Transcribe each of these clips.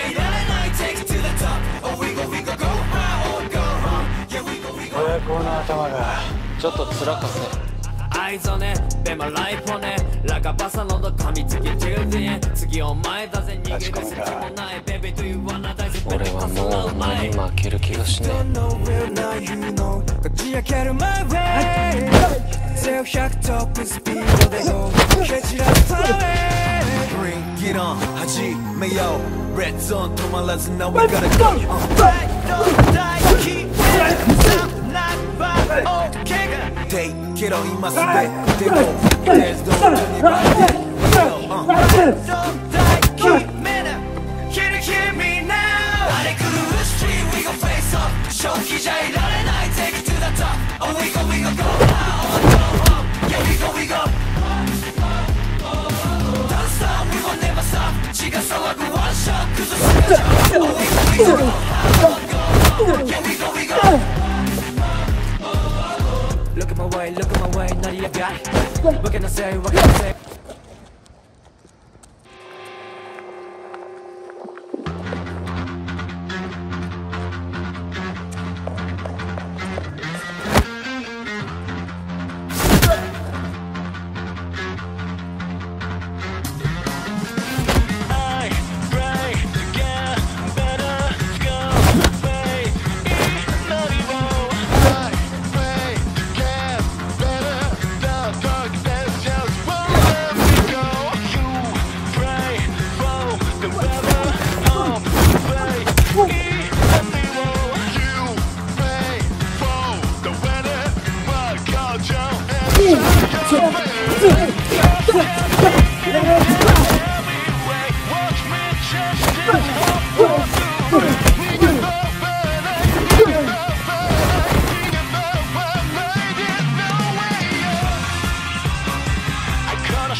い。られない Top speed of the 親子の頭がちょっとかね、ベマライポ、ラバサノド噛みつき中次お前だぜ。俺はもう負ける気がし Mayo, red zone, Tomala's now we gotta go. Fight, don't die, keep it, not by, okay. Take, kiddo, he must be dead. Go, there's no turning back. Don't die, keep it, up. can you hear me now? I could the street, we gon' face up. Show Kijay, not and I take it to the top. Oh, we gon', we gon' go now. Look at my way, look at my way, not yet guy. What can I say, what can I say?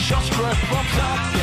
Shot straight from top